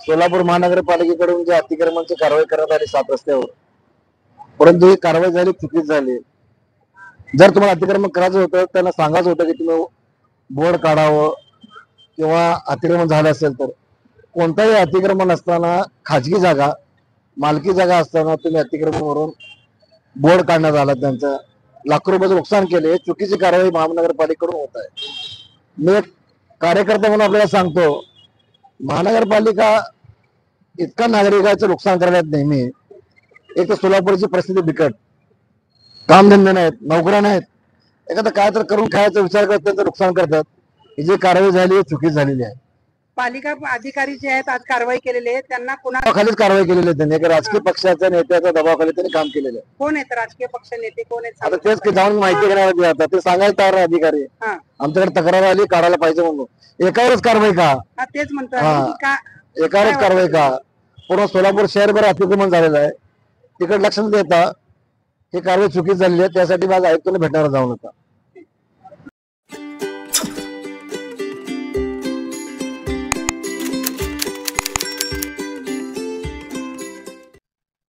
सोलापूर महानगरपालिकेकडून जे अतिक्रमणची कारवाई करण्यात आली सात रस्त्यावर परंतु ही कारवाई झाली चुकीच झाली. जर तुम्हाला अतिक्रमण करायचं होतं त्यांना सांगायचं होतं की तुम्ही बोर्ड काढावं किंवा अतिक्रमण झालं असेल तर कोणताही अतिक्रमण असताना खाजगी जागा मालकी जागा असताना तुम्ही अतिक्रमणावरून बोर्ड काढण्यात आला त्यांचं लाखो रुपयाचं नुकसान केले चुकीची कारवाई महानगरपालिकेकडून होत आहे. मी एक कार्यकर्ता म्हणून आपल्याला सांगतो महानगरपालिका इतका नागरिकांचं नुकसान करण्यात नेहमी एक तर सोलापूरची परिस्थिती बिकट. कामधंदे नाहीत नोकऱ्या नाहीत. एखादं काय तर करून खायचा विचार करत त्यांचं नुकसान करतात. ही जी कारवाई झाली ही चुकीच झालेली आहे. पालिका अधिकारी जे आहेत आज कारवाई केलेली आहे. त्यांना कुणा दबावाखालीच कारवाई केलेली आहे त्यांनी. एका राजकीय पक्षाच्या नेत्याच्या दबावाखाली त्यांनी काम केलेलं आहे. कोण आहेत राजकीय पक्ष नेते? कोण आहेत? आता तेच की जाऊन माहिती जे आता. ते सांगायला तयार नाही अधिकारी. हा. आमच्याकडे तक्रार आली काढायला पाहिजे म्हणून. एकावरच कारवाई का? हा तेच म्हणतोय. हा. की का एकावरच कारवाई का? पूर्ण सोलापूर शहरभर अतिक्रमण झालेलं आहे. तिकडे लक्ष न देता ही कारवाई चुकीच झालेली आहे. त्यासाठी माझ्या आयुक्तांना भेटणार जाऊन होता